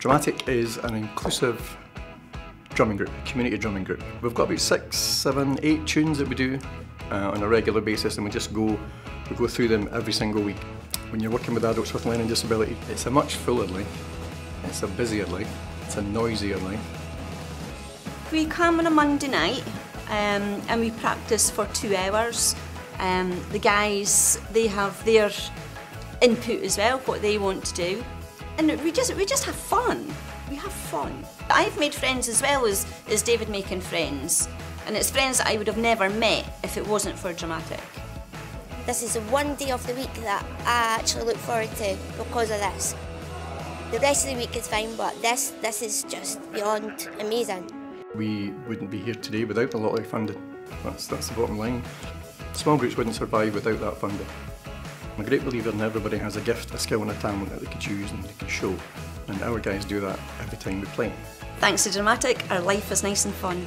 Drumatik is an inclusive drumming group, community drumming group. We've got about six, seven, eight tunes that we do uh, on a regular basis and we just go, we go through them every single week. When you're working with adults with learning disability, it's a much fuller life, it's a busier life, it's a noisier life. We come on a Monday night um, and we practice for two hours. Um, the guys, they have their input as well, what they want to do. And we just, we just have fun. We have fun. I've made friends as well as, as David making friends. And it's friends that I would have never met if it wasn't for Drumatik. This is the one day of the week that I actually look forward to because of this. The rest of the week is fine, but this, this is just beyond amazing. We wouldn't be here today without the lottery funding. That's, that's the bottom line. Small groups wouldn't survive without that funding. I'm a great believer in everybody has a gift, a skill and a talent that they could use and they could show. And our guys do that every time we play. Thanks to Drumatik, our life is nice and fun.